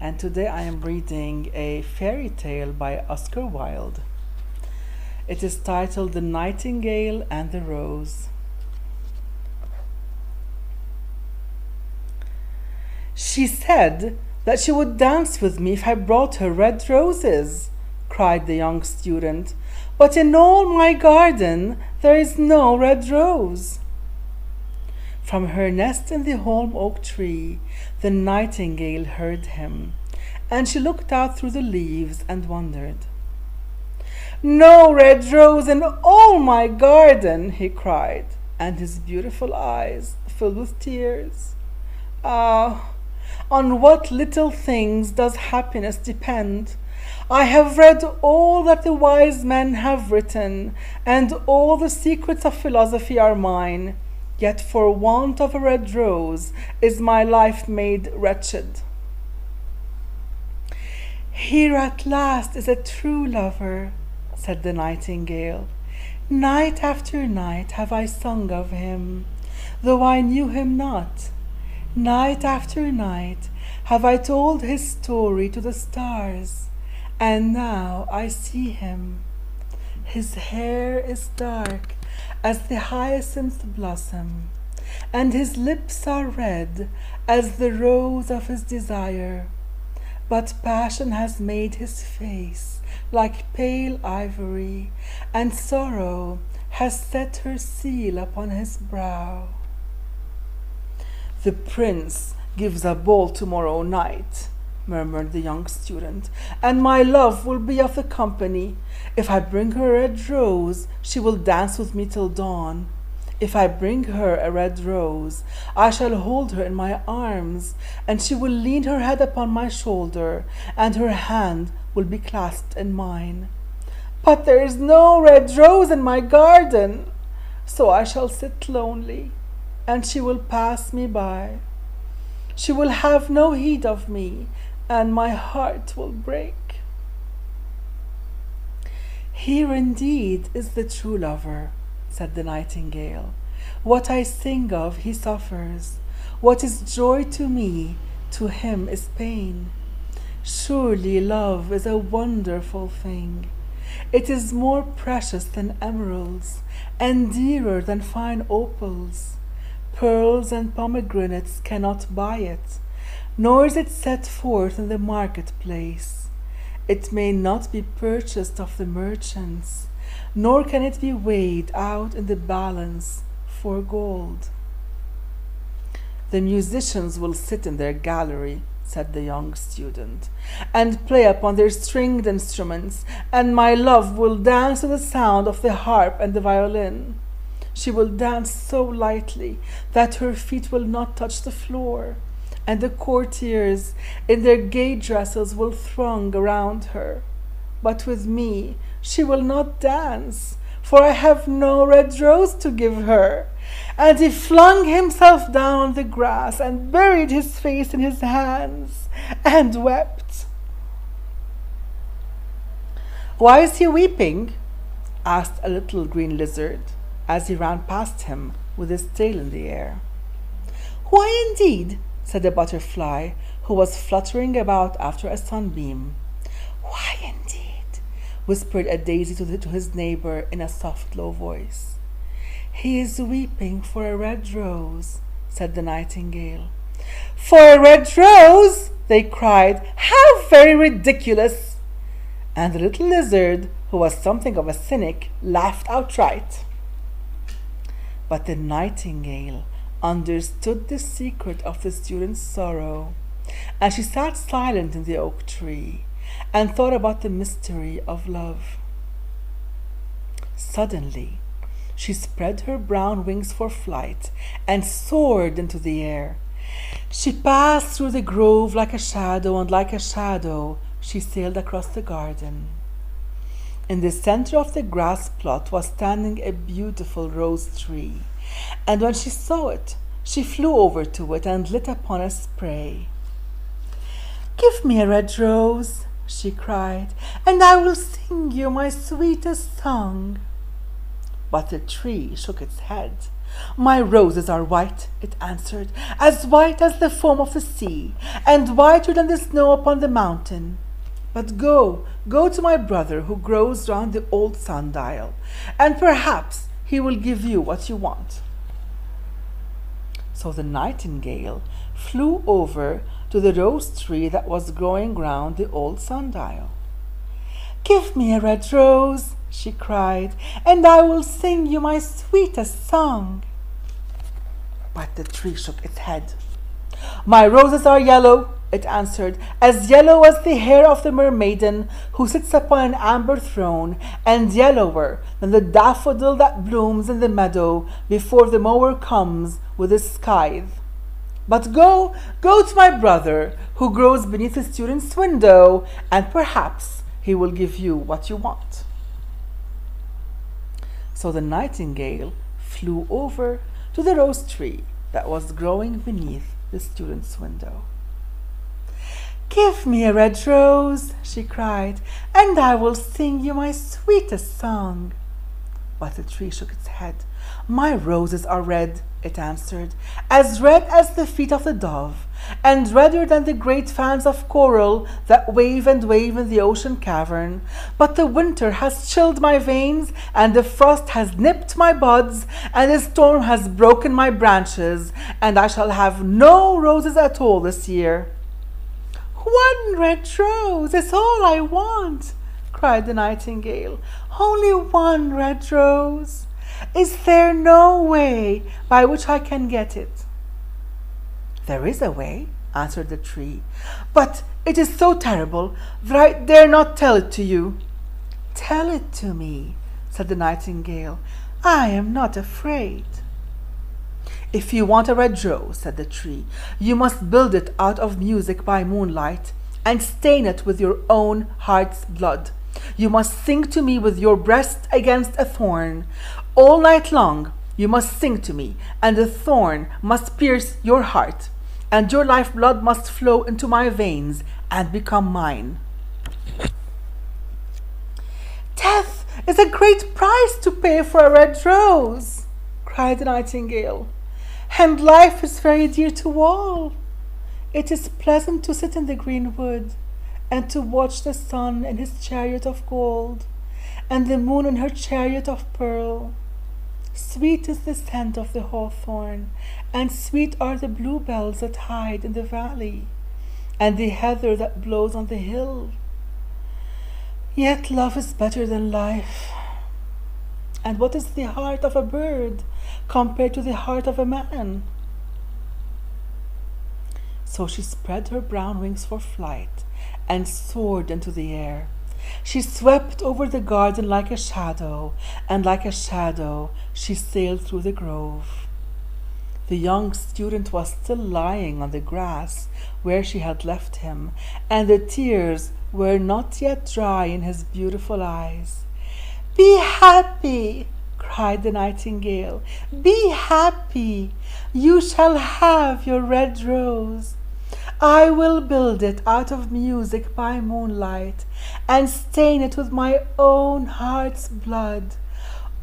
and today I am reading a fairy tale by Oscar Wilde. It is titled The Nightingale and the Rose. She said that she would dance with me if I brought her red roses, cried the young student. But in all my garden there is no red rose. From her nest in the holm oak tree, the nightingale heard him, and she looked out through the leaves and wondered. No red rose in all my garden, he cried, and his beautiful eyes filled with tears. Ah, on what little things does happiness depend? I have read all that the wise men have written, and all the secrets of philosophy are mine. Yet for want of a red rose is my life made wretched. Here at last is a true lover, said the nightingale. Night after night have I sung of him, though I knew him not. Night after night have I told his story to the stars, and now I see him. His hair is dark as the hyacinth blossom, and his lips are red as the rose of his desire. But passion has made his face like pale ivory, and sorrow has set her seal upon his brow. The prince gives a ball tomorrow night, murmured the young student, and my love will be of the company. If I bring her a red rose, she will dance with me till dawn. If I bring her a red rose, I shall hold her in my arms, and she will lean her head upon my shoulder, and her hand will be clasped in mine. But there is no red rose in my garden, so I shall sit lonely, and she will pass me by. She will have no heed of me, and my heart will break. Here indeed is the true lover, said the nightingale. What I sing of he suffers. What is joy to me, to him is pain. Surely love is a wonderful thing. It is more precious than emeralds, and dearer than fine opals. Pearls and pomegranates cannot buy it, nor is it set forth in the marketplace. It may not be purchased of the merchants, nor can it be weighed out in the balance for gold. The musicians will sit in their gallery, said the young student, and play upon their stringed instruments, and my love will dance to the sound of the harp and the violin. She will dance so lightly that her feet will not touch the floor and the courtiers in their gay dresses will throng around her. But with me she will not dance, for I have no red rose to give her. And he flung himself down on the grass and buried his face in his hands and wept. Why is he weeping? asked a little green lizard as he ran past him with his tail in the air. Why indeed? Said the butterfly, who was fluttering about after a sunbeam. Why, indeed, whispered a daisy to, the, to his neighbor in a soft, low voice. He is weeping for a red rose, said the nightingale. For a red rose, they cried. How very ridiculous! And the little lizard, who was something of a cynic, laughed outright. But the nightingale understood the secret of the student's sorrow, and she sat silent in the oak tree and thought about the mystery of love. Suddenly, she spread her brown wings for flight and soared into the air. She passed through the grove like a shadow, and like a shadow, she sailed across the garden. In the center of the grass plot was standing a beautiful rose tree and when she saw it, she flew over to it and lit upon a spray. Give me a red rose, she cried, and I will sing you my sweetest song. But the tree shook its head. My roses are white, it answered, as white as the foam of the sea, and whiter than the snow upon the mountain. But go, go to my brother who grows round the old sundial, and perhaps he will give you what you want. So the nightingale flew over to the rose tree that was growing round the old sundial. Give me a red rose, she cried, and I will sing you my sweetest song. But the tree shook its head. My roses are yellow, it answered, as yellow as the hair of the mermaiden who sits upon an amber throne, and yellower than the daffodil that blooms in the meadow before the mower comes with his scythe. But go, go to my brother who grows beneath the student's window, and perhaps he will give you what you want. So the nightingale flew over to the rose tree that was growing beneath the student's window. Give me a red rose, she cried, and I will sing you my sweetest song. But the tree shook its head. My roses are red, it answered, as red as the feet of the dove, and redder than the great fans of coral that wave and wave in the ocean cavern. But the winter has chilled my veins, and the frost has nipped my buds, and the storm has broken my branches, and I shall have no roses at all this year. One red rose is all I want, cried the nightingale. Only one red rose. Is there no way by which I can get it? There is a way, answered the tree, but it is so terrible that I dare not tell it to you. Tell it to me, said the nightingale. I am not afraid. If you want a red rose, said the tree, you must build it out of music by moonlight and stain it with your own heart's blood. You must sing to me with your breast against a thorn. All night long you must sing to me, and the thorn must pierce your heart, and your life blood must flow into my veins and become mine. Death is a great price to pay for a red rose, cried the nightingale, and life is very dear to all. It is pleasant to sit in the green wood and to watch the sun in his chariot of gold and the moon in her chariot of pearl. Sweet is the scent of the hawthorn, and sweet are the bluebells that hide in the valley, and the heather that blows on the hill. Yet love is better than life. And what is the heart of a bird compared to the heart of a man? So she spread her brown wings for flight and soared into the air. She swept over the garden like a shadow, and like a shadow she sailed through the grove. The young student was still lying on the grass where she had left him, and the tears were not yet dry in his beautiful eyes. Be happy, cried the nightingale. Be happy. You shall have your red rose. I will build it out of music by moonlight and stain it with my own heart's blood.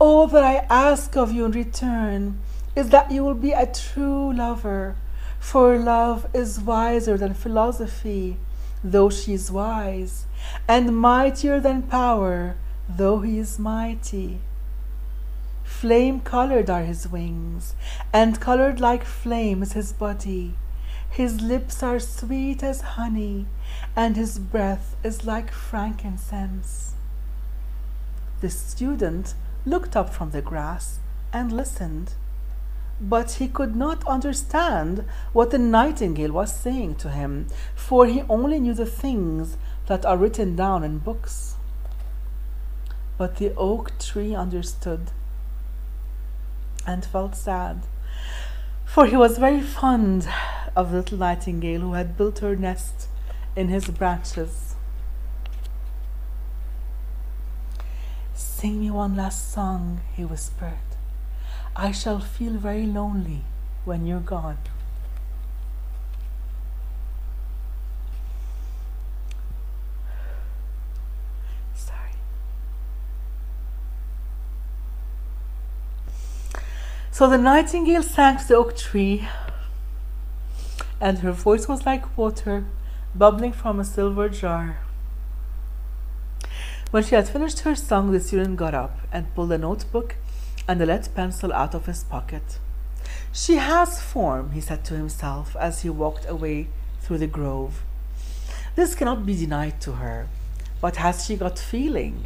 All that I ask of you in return is that you will be a true lover, for love is wiser than philosophy, though she is wise, and mightier than power, though he is mighty. Flame colored are his wings, and colored like flame is his body. His lips are sweet as honey, and his breath is like frankincense. The student looked up from the grass and listened, but he could not understand what the nightingale was saying to him, for he only knew the things that are written down in books. But the oak tree understood and felt sad, for he was very fond of the little nightingale who had built her nest in his branches. Sing me one last song, he whispered. I shall feel very lonely when you're gone. So the nightingale sang to the oak tree, and her voice was like water bubbling from a silver jar. When she had finished her song, the student got up and pulled a notebook and a lead pencil out of his pocket. She has form, he said to himself as he walked away through the grove. This cannot be denied to her. But has she got feeling?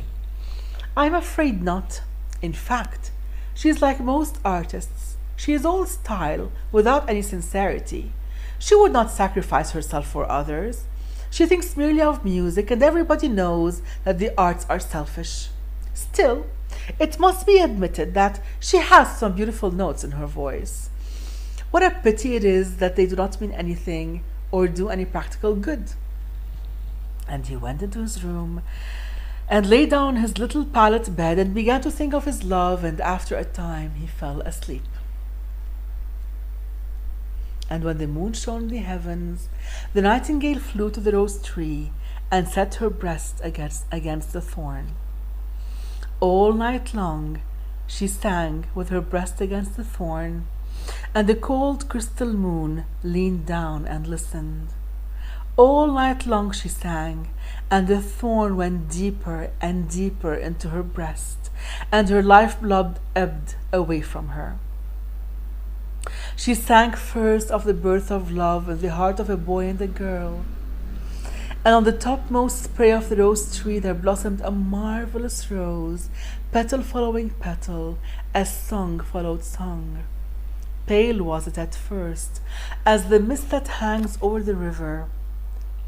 I'm afraid not. In fact, she is like most artists. She is all style without any sincerity. She would not sacrifice herself for others. She thinks merely of music, and everybody knows that the arts are selfish. Still, it must be admitted that she has some beautiful notes in her voice. What a pity it is that they do not mean anything or do any practical good. And he went into his room and lay down his little pallet bed and began to think of his love, and after a time he fell asleep. And when the moon shone in the heavens, the nightingale flew to the rose tree and set her breast against, against the thorn. All night long she sang with her breast against the thorn, and the cold crystal moon leaned down and listened. All night long she sang, and the thorn went deeper and deeper into her breast, and her lifeblood ebbed away from her. She sang first of the birth of love in the heart of a boy and a girl. And on the topmost spray of the rose tree there blossomed a marvelous rose, petal following petal, as song followed song. Pale was it at first, as the mist that hangs over the river,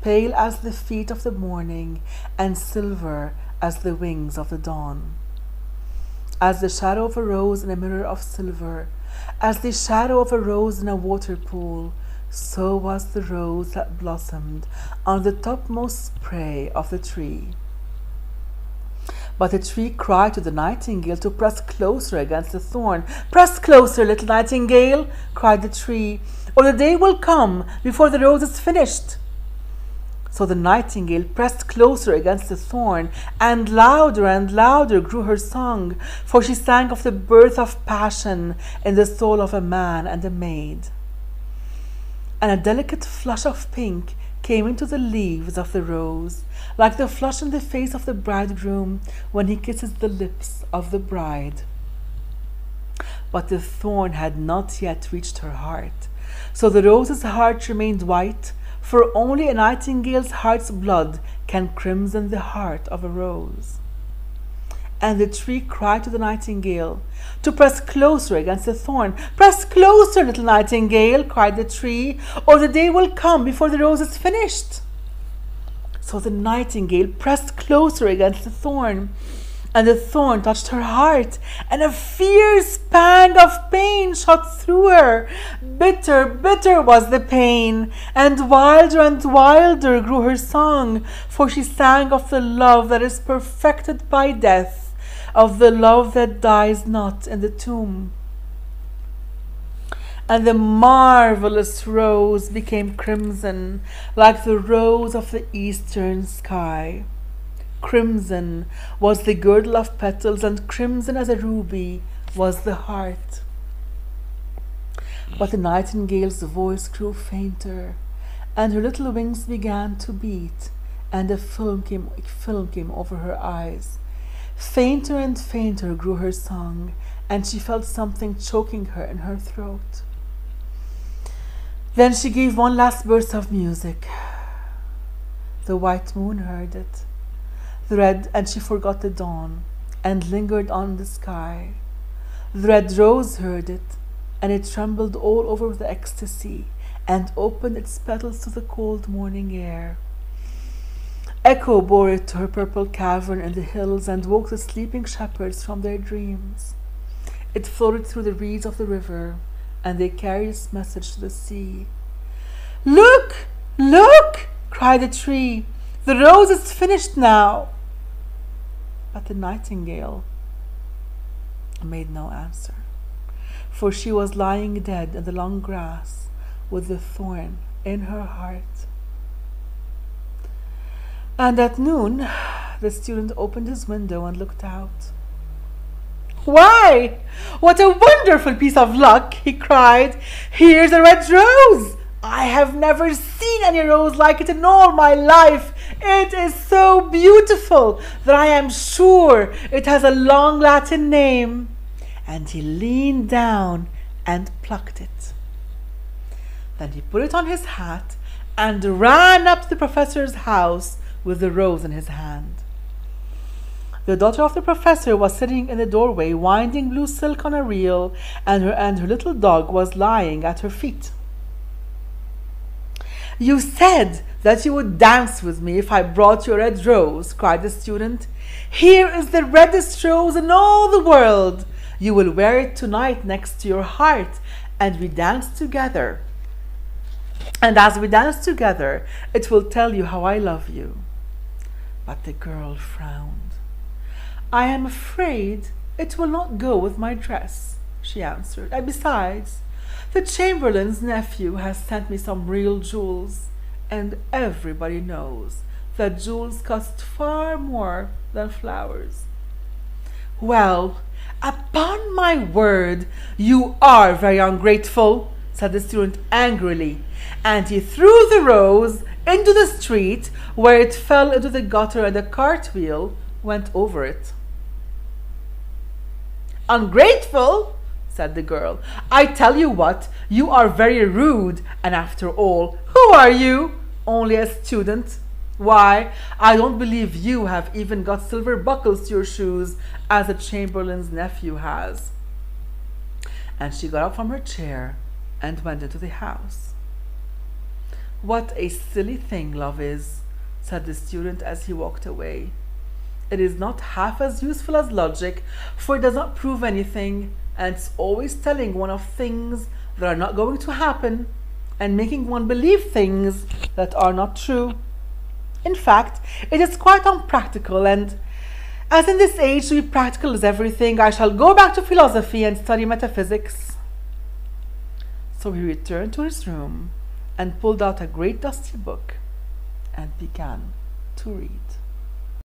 pale as the feet of the morning, and silver as the wings of the dawn. As the shadow of a rose in a mirror of silver, as the shadow of a rose in a water pool, so was the rose that blossomed on the topmost spray of the tree. But the tree cried to the nightingale to press closer against the thorn. Press closer, little nightingale, cried the tree, or the day will come before the rose is finished. So the nightingale pressed closer against the thorn, and louder and louder grew her song, for she sang of the birth of passion in the soul of a man and a maid. And a delicate flush of pink came into the leaves of the rose, like the flush in the face of the bridegroom when he kisses the lips of the bride. But the thorn had not yet reached her heart, so the rose's heart remained white for only a nightingale's heart's blood can crimson the heart of a rose. And the tree cried to the nightingale to press closer against the thorn. Press closer, little nightingale, cried the tree, or the day will come before the rose is finished. So the nightingale pressed closer against the thorn, and the thorn touched her heart, and a fierce pang of pain shot through her. Bitter, bitter was the pain, and wilder and wilder grew her song, for she sang of the love that is perfected by death, of the love that dies not in the tomb. And the marvelous rose became crimson, like the rose of the eastern sky. Crimson was the girdle of petals, and crimson as a ruby was the heart. But the nightingale's voice grew fainter, and her little wings began to beat, and a film came, film came over her eyes. Fainter and fainter grew her song, and she felt something choking her in her throat. Then she gave one last burst of music. The white moon heard it the red, and she forgot the dawn, and lingered on the sky. The red rose heard it, and it trembled all over with ecstasy, and opened its petals to the cold morning air. Echo bore it to her purple cavern in the hills, and woke the sleeping shepherds from their dreams. It floated through the reeds of the river, and they carried its message to the sea. Look! Look! cried the tree. The rose is finished now. But the nightingale made no answer, for she was lying dead in the long grass with the thorn in her heart. And at noon, the student opened his window and looked out. Why, what a wonderful piece of luck, he cried. Here's a red rose. I have never seen any rose like it in all my life. It is so beautiful that I am sure it has a long Latin name. And he leaned down and plucked it. Then he put it on his hat and ran up to the professor's house with the rose in his hand. The daughter of the professor was sitting in the doorway winding blue silk on a reel, and her, and her little dog was lying at her feet. You said that you would dance with me if I brought you a red rose, cried the student. Here is the reddest rose in all the world. You will wear it tonight next to your heart, and we dance together. And as we dance together, it will tell you how I love you. But the girl frowned. I am afraid it will not go with my dress, she answered. And besides, the Chamberlain's nephew has sent me some real jewels, and everybody knows that jewels cost far more than flowers. Well, upon my word, you are very ungrateful, said the student angrily, and he threw the rose into the street where it fell into the gutter and a cartwheel went over it. Ungrateful? Said the girl. I tell you what, you are very rude, and after all, who are you? Only a student. Why, I don't believe you have even got silver buckles to your shoes, as a chamberlain's nephew has. And she got up from her chair and went into the house. What a silly thing love is, said the student as he walked away. It is not half as useful as logic, for it does not prove anything, and it's always telling one of things that are not going to happen and making one believe things that are not true. In fact, it is quite unpractical, and as in this age to be practical is everything, I shall go back to philosophy and study metaphysics. So he returned to his room and pulled out a great dusty book and began to read.